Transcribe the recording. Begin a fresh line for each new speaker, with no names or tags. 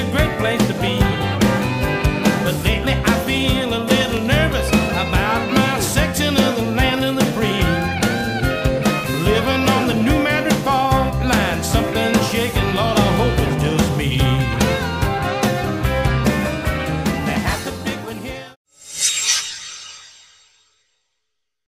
a great place to be.